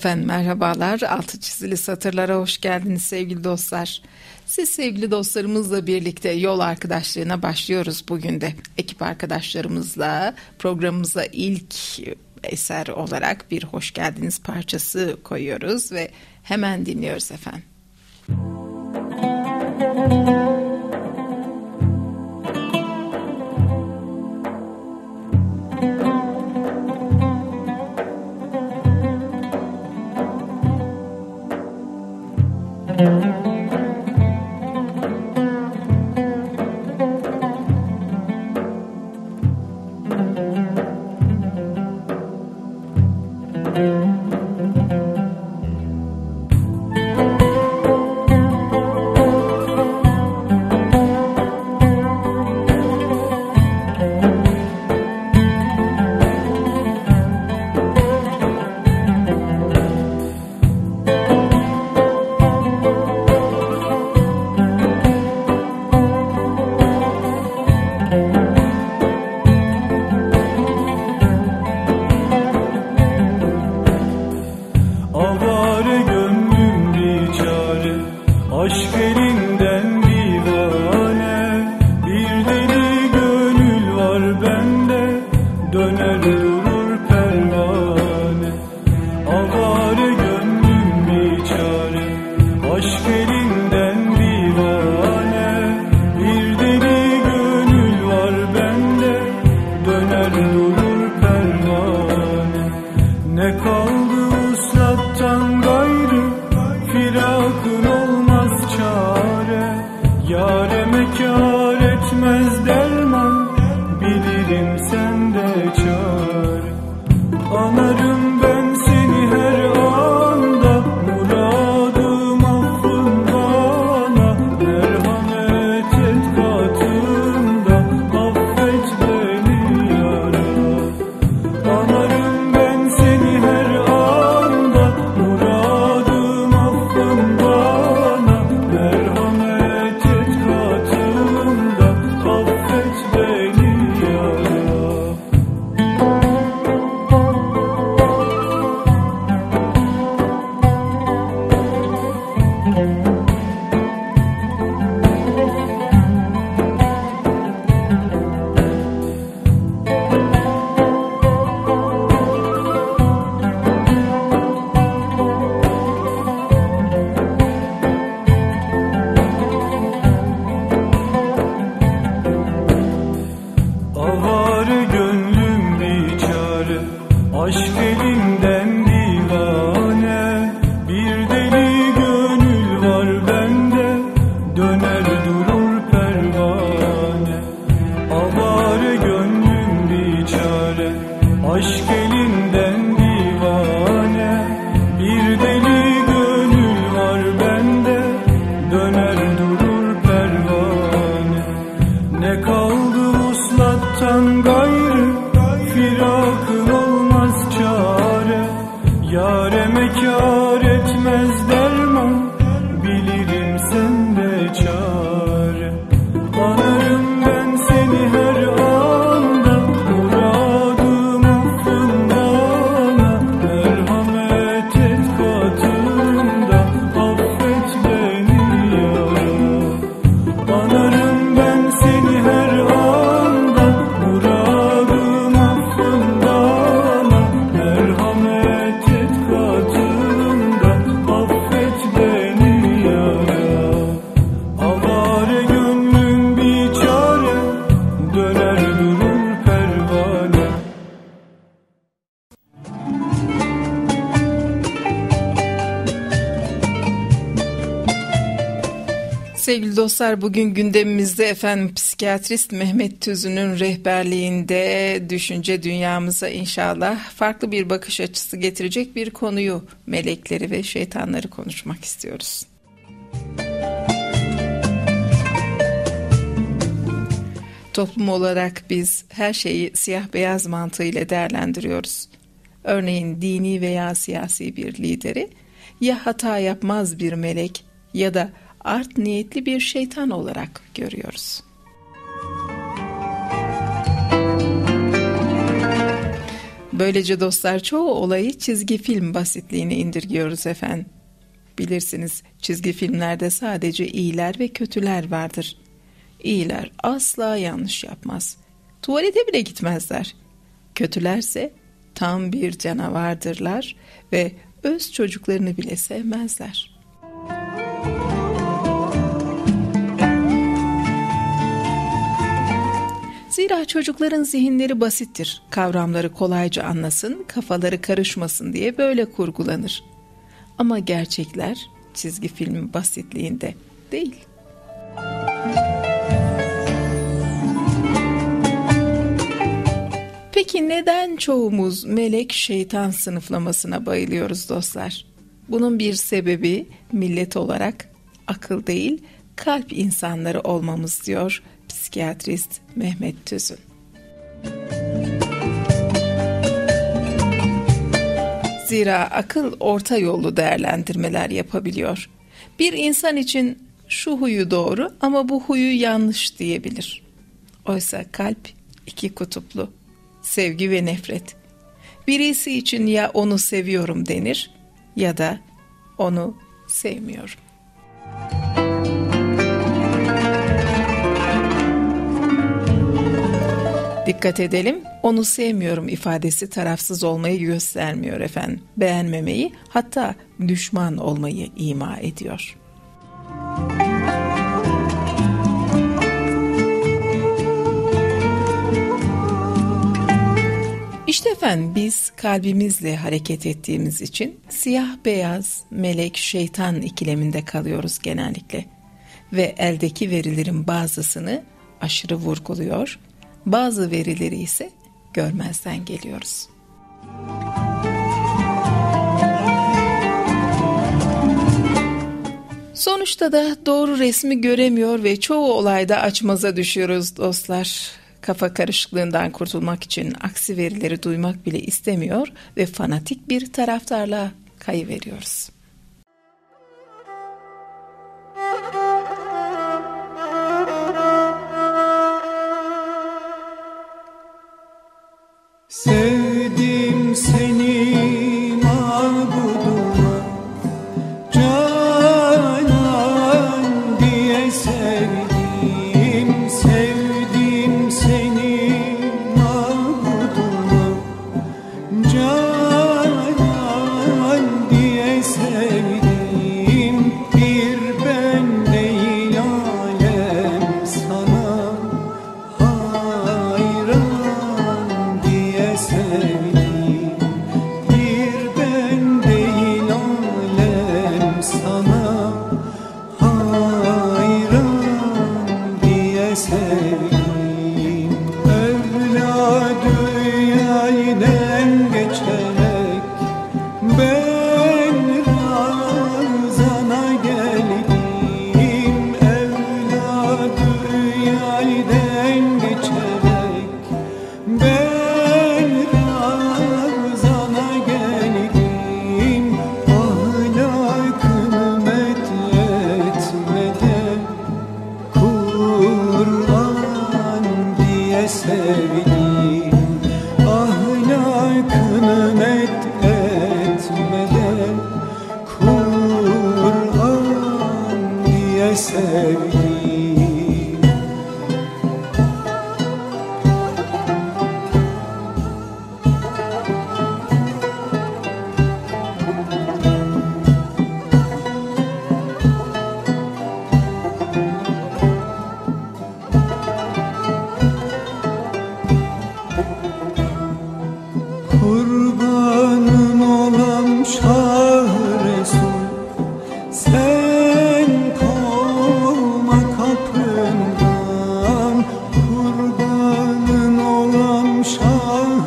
Efendim merhabalar. Altı çizili satırlara hoş geldiniz sevgili dostlar. Siz sevgili dostlarımızla birlikte yol arkadaşlığına başlıyoruz bugün de. Ekip arkadaşlarımızla programımıza ilk eser olarak bir hoş geldiniz parçası koyuyoruz ve hemen dinliyoruz efendim. Sevgili dostlar bugün gündemimizde efendim psikiyatrist Mehmet Tüzün'ün rehberliğinde düşünce dünyamıza inşallah farklı bir bakış açısı getirecek bir konuyu melekleri ve şeytanları konuşmak istiyoruz. Toplum olarak biz her şeyi siyah beyaz mantığıyla değerlendiriyoruz. Örneğin dini veya siyasi bir lideri ya hata yapmaz bir melek ya da art niyetli bir şeytan olarak görüyoruz. Böylece dostlar çoğu olayı çizgi film basitliğini indirgiyoruz efendim. Bilirsiniz çizgi filmlerde sadece iyiler ve kötüler vardır. İyiler asla yanlış yapmaz. Tuvalete bile gitmezler. Kötülerse tam bir canavardırlar ve öz çocuklarını bile sevmezler. Zira çocukların zihinleri basittir. Kavramları kolayca anlasın, kafaları karışmasın diye böyle kurgulanır. Ama gerçekler çizgi filmin basitliğinde değil. Peki neden çoğumuz melek şeytan sınıflamasına bayılıyoruz dostlar? Bunun bir sebebi millet olarak akıl değil, kalp insanları olmamız diyor psikiyatrist Mehmet Tüzün. Zira akıl orta yollu değerlendirmeler yapabiliyor. Bir insan için şu huyu doğru ama bu huyu yanlış diyebilir. Oysa kalp iki kutuplu. Sevgi ve nefret. Birisi için ya onu seviyorum denir ya da onu sevmiyorum. Dikkat edelim, onu sevmiyorum ifadesi tarafsız olmayı göstermiyor efendim. Beğenmemeyi, hatta düşman olmayı ima ediyor. İşte efendim biz kalbimizle hareket ettiğimiz için siyah beyaz melek şeytan ikileminde kalıyoruz genellikle. Ve eldeki verilerin bazısını aşırı vurguluyor, bazı verileri ise görmezden geliyoruz. Sonuçta da doğru resmi göremiyor ve çoğu olayda açmaza düşüyoruz dostlar. Kafa karışıklığından kurtulmak için aksi verileri duymak bile istemiyor ve fanatik bir taraftarla kayıveriyoruz. Sevdim Şah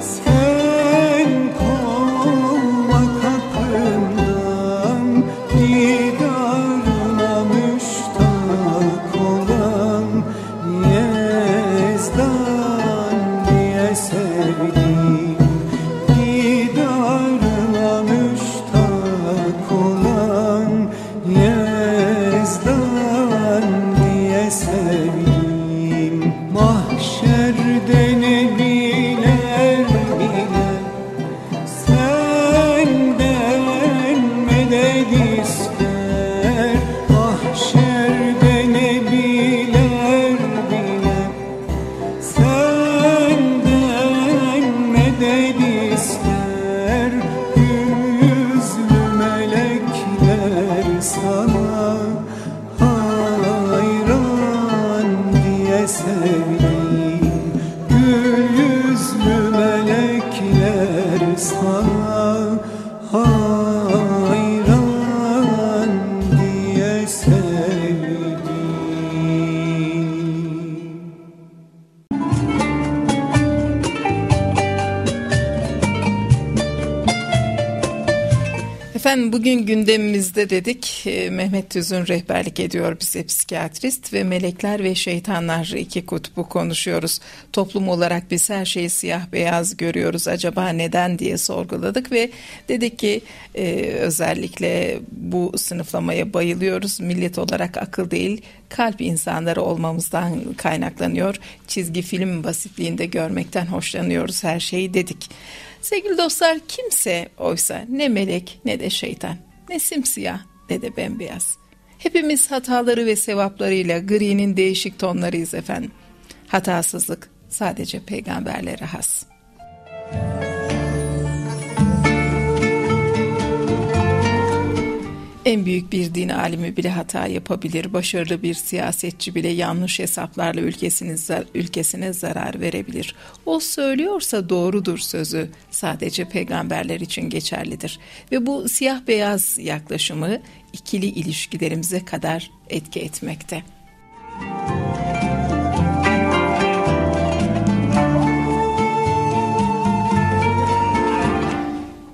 sen kavmak hakkından Didarına müştak olan Yezdan diye sevdim Didarına müştak olan Yezdan diye sevdim Mah mahşerde ne bir bugün gündemimizde dedik e, Mehmet Tüzün rehberlik ediyor bize psikiyatrist ve melekler ve şeytanlar iki kutbu konuşuyoruz. Toplum olarak biz her şeyi siyah beyaz görüyoruz acaba neden diye sorguladık ve dedik ki e, özellikle bu sınıflamaya bayılıyoruz. Millet olarak akıl değil kalp insanları olmamızdan kaynaklanıyor. Çizgi film basitliğinde görmekten hoşlanıyoruz her şeyi dedik. Sevgili dostlar kimse oysa ne melek ne de şeytan ne simsiyah ne de bembeyaz. Hepimiz hataları ve sevaplarıyla gri'nin değişik tonlarıyız efendim. Hatasızlık sadece peygamberlere has. En büyük bir din alimi bile hata yapabilir, başarılı bir siyasetçi bile yanlış hesaplarla ülkesine, ülkesine zarar verebilir. O söylüyorsa doğrudur sözü sadece peygamberler için geçerlidir. Ve bu siyah beyaz yaklaşımı ikili ilişkilerimize kadar etki etmekte.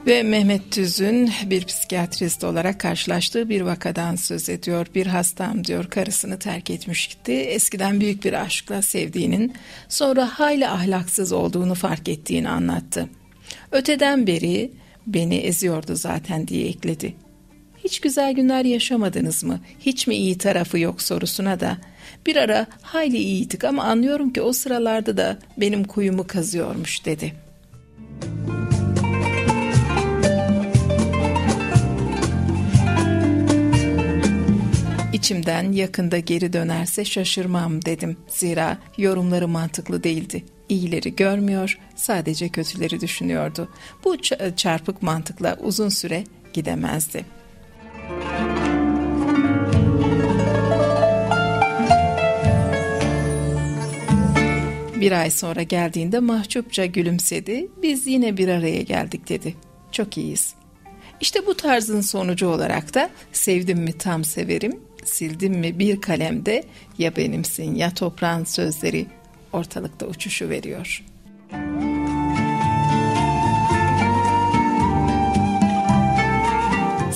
Ve Mehmet Tüzün bir psikiyatrist olarak karşılaştığı bir vakadan söz ediyor. Bir hastam diyor karısını terk etmişti. Eskiden büyük bir aşkla sevdiğinin sonra hayli ahlaksız olduğunu fark ettiğini anlattı. Öteden beri beni eziyordu zaten diye ekledi. Hiç güzel günler yaşamadınız mı? Hiç mi iyi tarafı yok sorusuna da bir ara hayli iyiydik ama anlıyorum ki o sıralarda da benim kuyumu kazıyormuş dedi.'' İçimden yakında geri dönerse şaşırmam dedim. Zira yorumları mantıklı değildi. İyileri görmüyor, sadece kötüleri düşünüyordu. Bu çarpık mantıkla uzun süre gidemezdi. Bir ay sonra geldiğinde mahcupça gülümsedi. Biz yine bir araya geldik dedi. Çok iyiyiz. İşte bu tarzın sonucu olarak da sevdim mi tam severim, sildim mi bir kalemde ya benimsin ya toprağın sözleri ortalıkta uçuşu veriyor.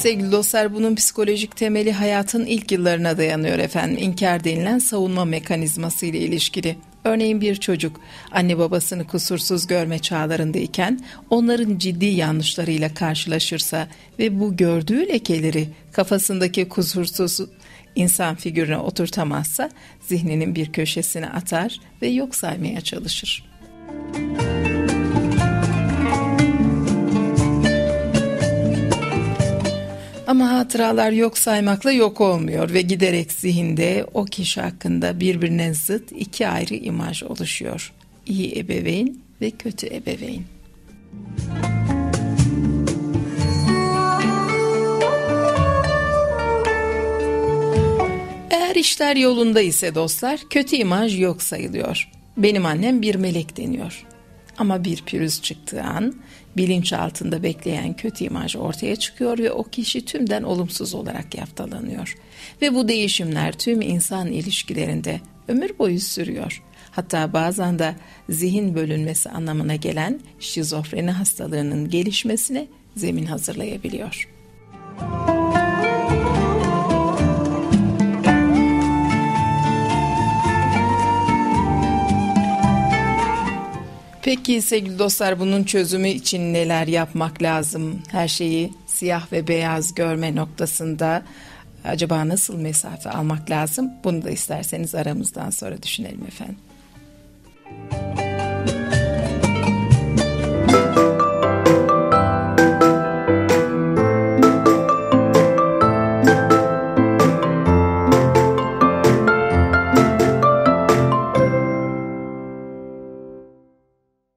Sevgili dostlar bunun psikolojik temeli hayatın ilk yıllarına dayanıyor efendim. İnkar denilen savunma mekanizması ile ilişkili. Örneğin bir çocuk anne babasını kusursuz görme çağlarındayken onların ciddi yanlışlarıyla karşılaşırsa ve bu gördüğü lekeleri kafasındaki kusursuz insan figürüne oturtamazsa zihninin bir köşesine atar ve yok saymaya çalışır. Ama hatıralar yok saymakla yok olmuyor ve giderek zihinde o kişi hakkında birbirine zıt iki ayrı imaj oluşuyor. İyi ebeveyn ve kötü ebeveyn. Eğer işler yolunda ise dostlar kötü imaj yok sayılıyor. Benim annem bir melek deniyor. Ama bir pürüz çıktığı an bilinç altında bekleyen kötü imaj ortaya çıkıyor ve o kişi tümden olumsuz olarak yaftalanıyor. Ve bu değişimler tüm insan ilişkilerinde ömür boyu sürüyor. Hatta bazen de zihin bölünmesi anlamına gelen şizofreni hastalığının gelişmesine zemin hazırlayabiliyor. Peki sevgili dostlar bunun çözümü için neler yapmak lazım? Her şeyi siyah ve beyaz görme noktasında acaba nasıl mesafe almak lazım? Bunu da isterseniz aramızdan sonra düşünelim efendim.